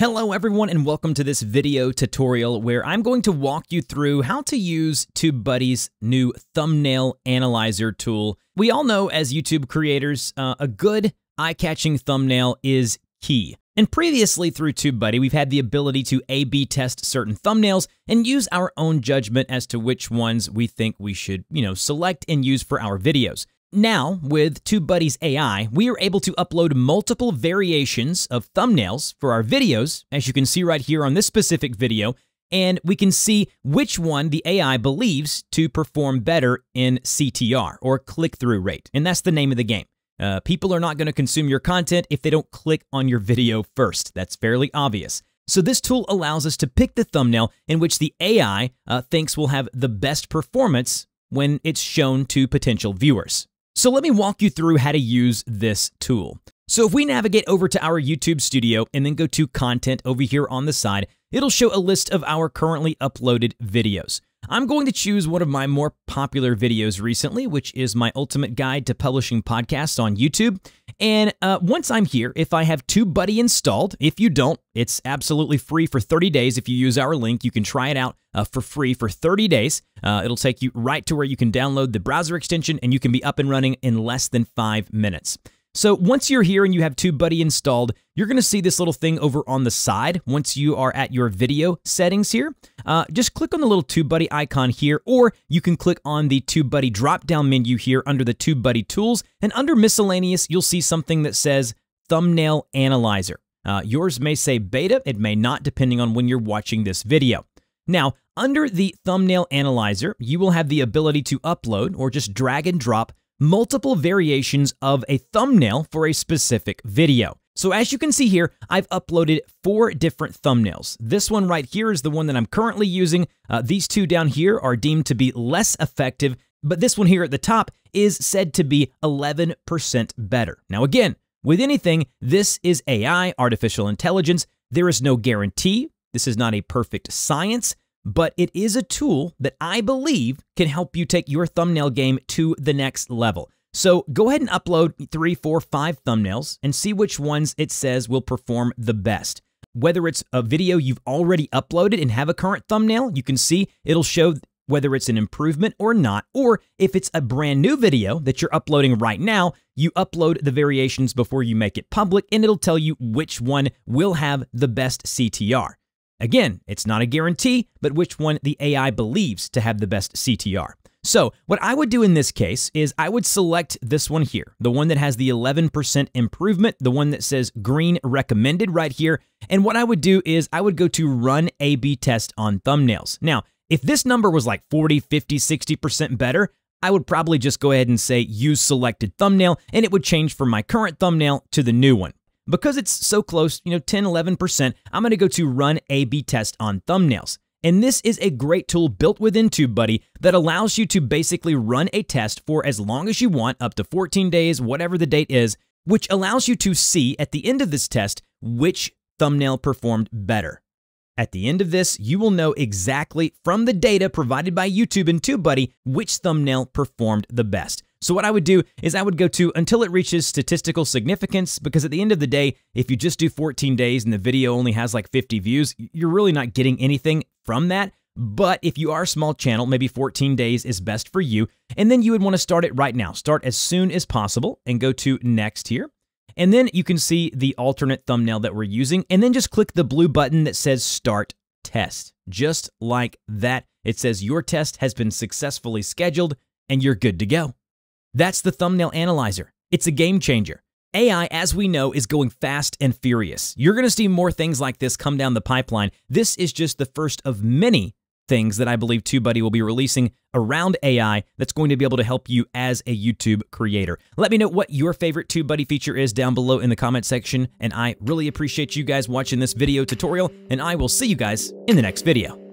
Hello everyone and welcome to this video tutorial where I'm going to walk you through how to use TubeBuddy's new thumbnail analyzer tool. We all know as YouTube creators, uh, a good eye-catching thumbnail is key. And previously through TubeBuddy, we've had the ability to A-B test certain thumbnails and use our own judgment as to which ones we think we should, you know, select and use for our videos. Now, with TubeBuddy's AI, we are able to upload multiple variations of thumbnails for our videos, as you can see right here on this specific video, and we can see which one the AI believes to perform better in CTR, or click-through rate, and that's the name of the game. Uh, people are not going to consume your content if they don't click on your video first. That's fairly obvious. So this tool allows us to pick the thumbnail in which the AI uh, thinks will have the best performance when it's shown to potential viewers. So let me walk you through how to use this tool. So if we navigate over to our YouTube studio and then go to content over here on the side, it'll show a list of our currently uploaded videos. I'm going to choose one of my more popular videos recently, which is my ultimate guide to publishing podcasts on YouTube. And uh, once I'm here, if I have TubeBuddy installed, if you don't, it's absolutely free for 30 days. If you use our link, you can try it out uh, for free for 30 days. Uh, it'll take you right to where you can download the browser extension and you can be up and running in less than five minutes. So once you're here and you have TubeBuddy installed, you're going to see this little thing over on the side once you are at your video settings here. Uh, just click on the little TubeBuddy icon here, or you can click on the TubeBuddy drop-down menu here under the TubeBuddy tools, and under miscellaneous, you'll see something that says Thumbnail Analyzer. Uh, yours may say beta, it may not, depending on when you're watching this video. Now, under the Thumbnail Analyzer, you will have the ability to upload or just drag and drop multiple variations of a thumbnail for a specific video. So as you can see here, I've uploaded four different thumbnails. This one right here is the one that I'm currently using. Uh, these two down here are deemed to be less effective, but this one here at the top is said to be 11% better. Now again, with anything, this is AI, artificial intelligence. There is no guarantee. This is not a perfect science but it is a tool that I believe can help you take your thumbnail game to the next level. So go ahead and upload three, four, five thumbnails and see which ones it says will perform the best. Whether it's a video you've already uploaded and have a current thumbnail, you can see it'll show whether it's an improvement or not, or if it's a brand new video that you're uploading right now, you upload the variations before you make it public and it'll tell you which one will have the best CTR. Again, it's not a guarantee, but which one the AI believes to have the best CTR. So, what I would do in this case is I would select this one here, the one that has the 11% improvement, the one that says green recommended right here. And what I would do is I would go to run A B test on thumbnails. Now, if this number was like 40, 50, 60% better, I would probably just go ahead and say use selected thumbnail, and it would change from my current thumbnail to the new one. Because it's so close, you know, 10, 11%, I'm going to go to run A-B test on thumbnails. And this is a great tool built within TubeBuddy that allows you to basically run a test for as long as you want, up to 14 days, whatever the date is, which allows you to see at the end of this test which thumbnail performed better. At the end of this, you will know exactly from the data provided by YouTube and TubeBuddy which thumbnail performed the best. So what I would do is I would go to until it reaches statistical significance because at the end of the day, if you just do 14 days and the video only has like 50 views, you're really not getting anything from that. But if you are a small channel, maybe 14 days is best for you. And then you would want to start it right now. Start as soon as possible and go to next here. And then you can see the alternate thumbnail that we're using. And then just click the blue button that says start test. Just like that, it says your test has been successfully scheduled and you're good to go. That's the thumbnail analyzer. It's a game changer. AI, as we know, is going fast and furious. You're going to see more things like this come down the pipeline. This is just the first of many things that I believe TubeBuddy will be releasing around AI that's going to be able to help you as a YouTube creator. Let me know what your favorite TubeBuddy feature is down below in the comment section, and I really appreciate you guys watching this video tutorial, and I will see you guys in the next video.